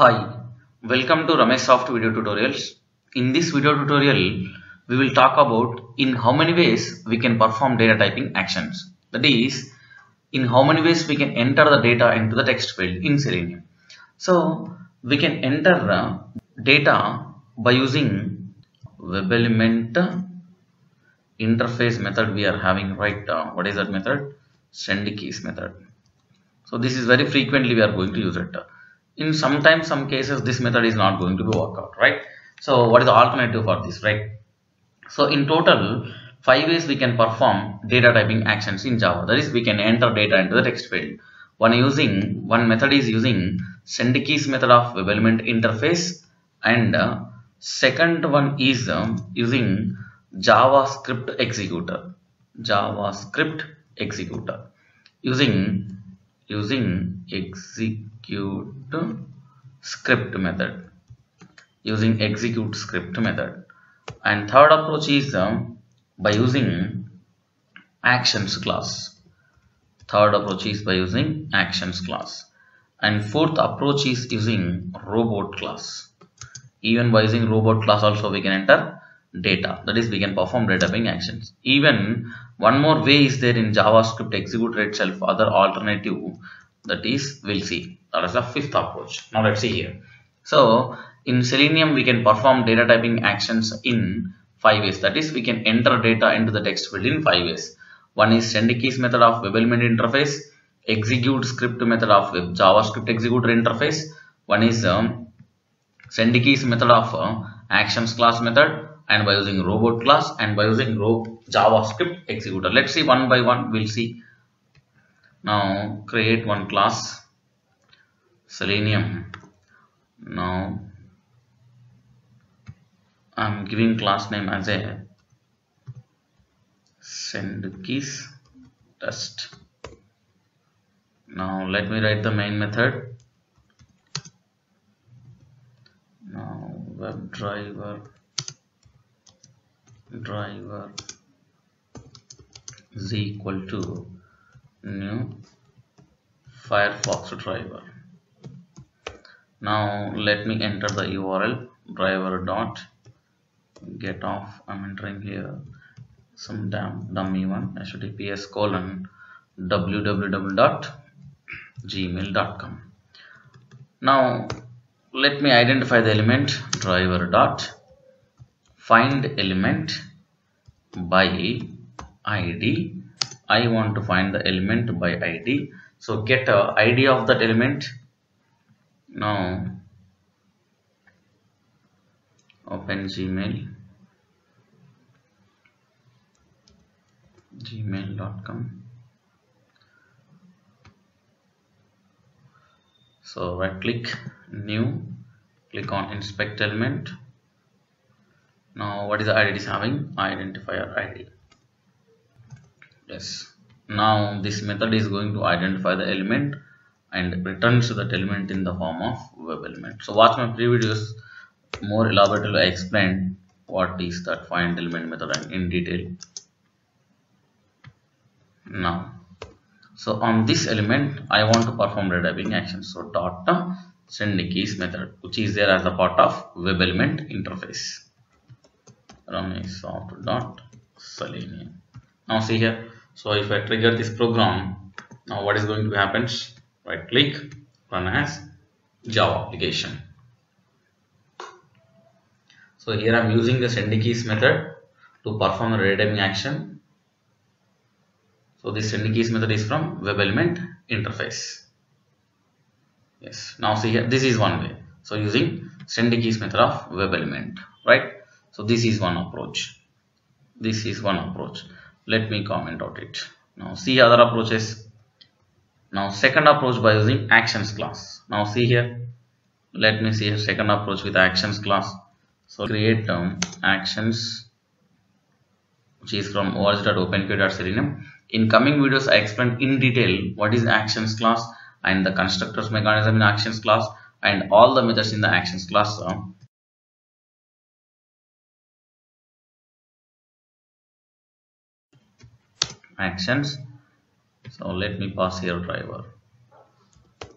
Hi, welcome to Ramesh Soft Video Tutorials. In this video tutorial, we will talk about in how many ways we can perform data typing actions. That is, in how many ways we can enter the data into the text field in Selenium. So, we can enter uh, data by using web element interface method we are having right uh, what is that method send keys method so this is very frequently we are going to use it in sometimes some cases this method is not going to be work out right? So what is the alternative for this right? So in total five ways we can perform data typing actions in java. That is we can enter data into the text field. One using one method is using send keys method of web element interface and uh, second one is um, using javascript executor. Javascript executor. Using using execute script method. Using execute script method. And third approach is um, by using actions class. Third approach is by using actions class. And fourth approach is using robot class. Even by using robot class also we can enter data. That is we can perform data typing actions. Even one more way is there in javascript executor itself other alternative that is we'll see. That is the fifth approach. Now let's see here. So in selenium we can perform data typing actions in five ways. That is we can enter data into the text field in five ways. One is send keys method of web element interface execute script method of web javascript executor interface. One is um, send keys method of uh, actions class method and by using robot class and by using javascript executor. Let's see one by one we'll see. Now create one class. Selenium. Now i'm giving class name as a send keys test. Now let me write the main method. Now web driver driver uh, is equal to new firefox driver. Now let me enter the url driver dot get off i'm entering here some damn dummy one https colon www dot gmail.com now let me identify the element driver dot find element by id i want to find the element by id so get a id of that element. Now open gmail. Gmail.com so right click new. Click on inspect element now what is the id is having identifier id yes. Now this method is going to identify the element and returns that element in the form of web element. So watch my previous more elaborately i explained what is that find element method and in detail. Now so on this element i want to perform typing action. So dot send keys method which is there as a part of web element interface rameshsoft dot selenium. Now see here. So if i trigger this program now what is going to happen? Right click run as java application. So here i'm using the send keys method to perform a typing action. So this send keys method is from web element interface. Yes. Now see here. This is one way. So using send keys method of web element. Right so this is one approach. This is one approach. Let me comment out it. Now see other approaches. Now second approach by using actions class. Now see here. Let me see second approach with actions class. So create um, actions which is from org.openqa.selenium in coming videos i explain in detail what is actions class and the constructors mechanism in actions class and all the methods in the actions class actions. So let me pass here driver.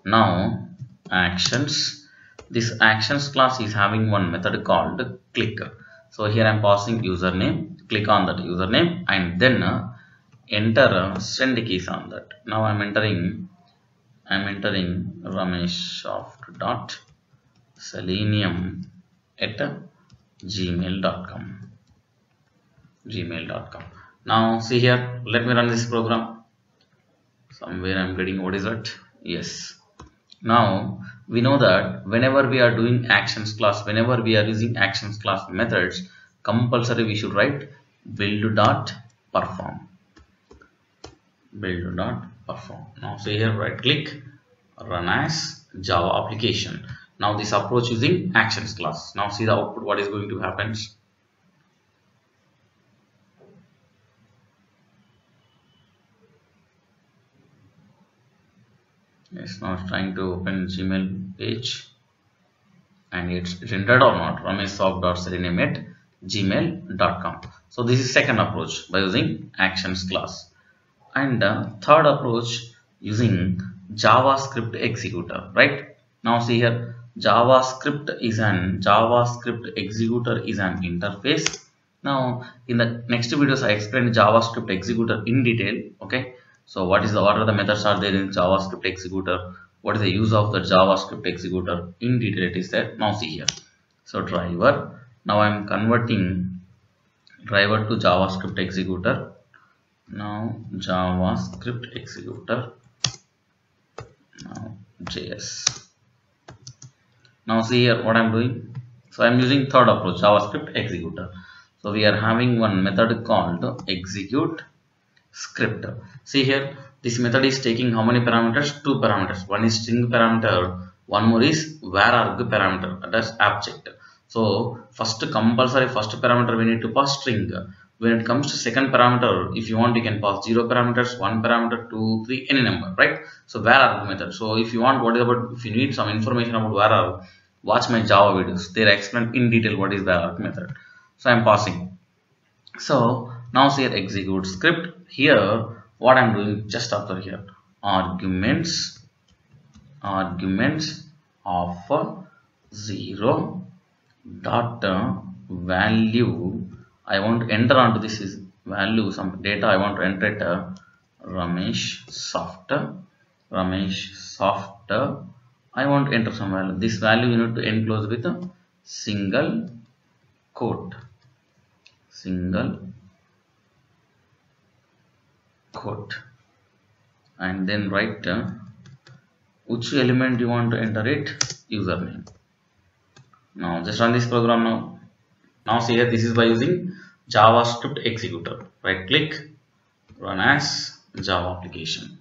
Now actions. This actions class is having one method called click. So here i'm passing username. Click on that username and then enter send keys on that. Now i'm entering i'm entering rameshsoft dot selenium at gmail.com gmail.com now see here. Let me run this program. Somewhere i'm getting what is it yes. Now we know that whenever we are doing actions class whenever we are using actions class methods compulsory we should write build dot perform. Build dot perform. Now see here. Right click. Run as java application. Now this approach using actions class. Now see the output what is going to happen yes not trying to open gmail page. And it's rendered or not. Rameshsoft.selenium at gmail.com so this is second approach by using actions class. And uh, third approach using javascript executor right? Now see here. Javascript is an javascript executor is an interface. Now in the next videos i explained javascript executor in detail okay so what is the what are the methods are there in javascript executor. What is the use of the javascript executor? In detail it is there. Now see here. So driver. Now i am converting driver to javascript executor. Now javascript executor. Now js. Now see here what i'm doing. So i'm using third approach javascript executor. So we are having one method called execute script. See here this method is taking how many parameters? Two parameters. One is string parameter one more is var arg parameter. That's object so first compulsory first parameter we need to pass string. When it comes to second parameter if you want you can pass zero parameters one parameter two three any number right? So var arg method. So if you want what is about if you need some information about var arg watch my java videos. There I explain in detail what is var arg method. So i'm passing. So now say execute script. Here what i'm doing just after here. Arguments. Arguments of 0 dot value. I want to enter onto this is value some data. I want to enter it uh, ramesh soft ramesh soft i want to enter some value. This value you need to enclose with a single quote. Single quote and then write uh, which element you want to enter it username. Now just run this program now. Now see here this is by using javascript executor. Right click run as java application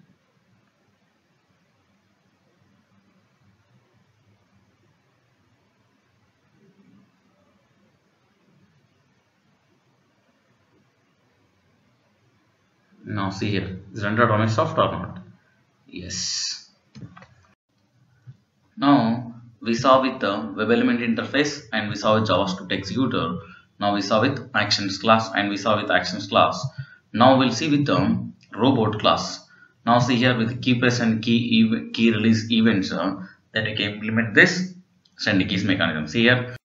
now see here. Is rendered on a soft or not? Yes. Now we saw with the web element interface and we saw with javascript executor. Now we saw with actions class and we saw with actions class. Now we'll see with the robot class. Now see here with key press and key key release events uh, that we can implement this send keys mechanism. See here.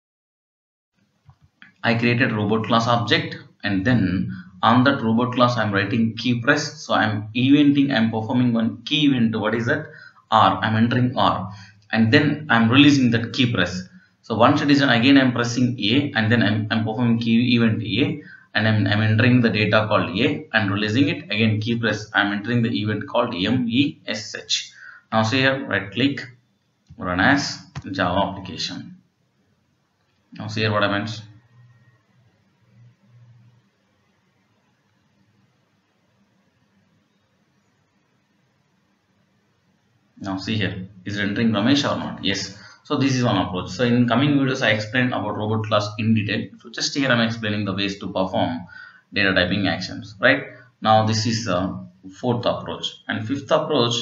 I created robot class object and then on that robot class i'm writing key press so i'm eventing i'm performing one key event. What is that? R. I'm entering r. And then i'm releasing that key press. So once it is done again i'm pressing a and then i'm, performing key event a and I'm, I'm entering the data called a and releasing it. Again key press i'm entering the event called mesh now see here right click run as java application. Now see here what happens now see here is rendering Ramesh or not? Yes. So this is one approach. So in coming videos I explained about robot class in detail. So just here I'm explaining the ways to perform data typing actions right? Now this is the fourth approach. And fifth approach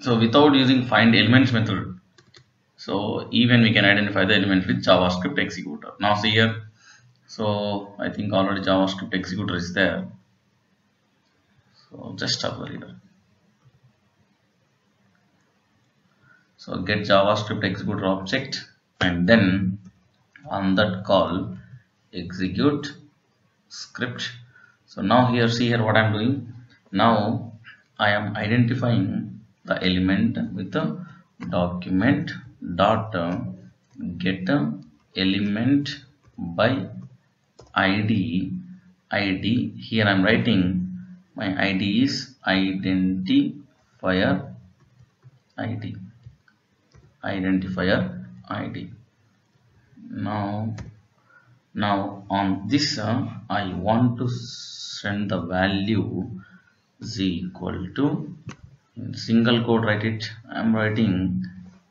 so without using find elements method so even we can identify the element with javascript executor. Now see here so I think already javascript executor is there so just the reader. So get javascript executor object and then on that call execute script. So now here see here what i'm doing. Now i am identifying the element with the document dot get element by id id here i'm writing my id is identifier id identifier id now now on this uh, i want to send the value z equal to in single quote write it. I'm writing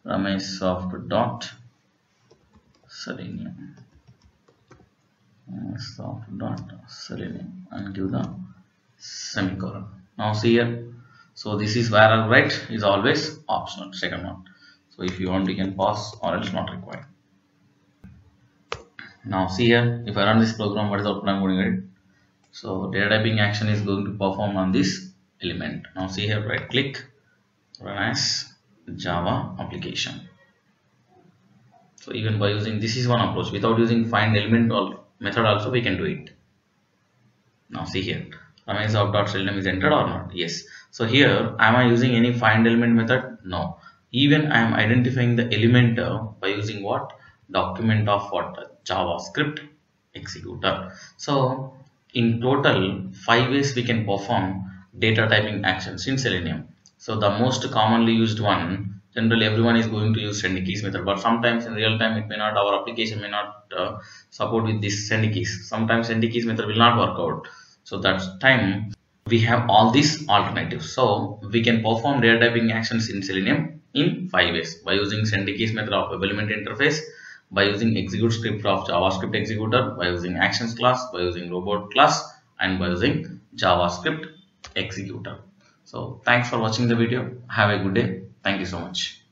ramesh soft dot selenium. Soft dot selenium. And give the semicolon. Now see here. So this is var arg is always optional second one. So if you want you can pause or else not required. Now see here. If I run this program what is the output I'm going to get? So data typing action is going to perform on this element. Now see here. Right click. Run as java application. So even by using this is one approach. Without using find element or method also we can do it. Now see here ramesh soft dot is entered or not. Yes. So here am i using any find element method? No. Even i am identifying the element by using what? Document of what? Javascript executor. So in total five ways we can perform data typing actions in selenium. So the most commonly used one generally everyone is going to use send keys method but sometimes in real time it may not our application may not uh, support with this send keys sometimes send keys method will not work out so that's time we have all these alternatives. So we can perform data typing actions in selenium in five ways. By using send method of element interface by using execute script of javascript executor by using actions class by using robot class and by using javascript executor. So thanks for watching the video. Have a good day. Thank you so much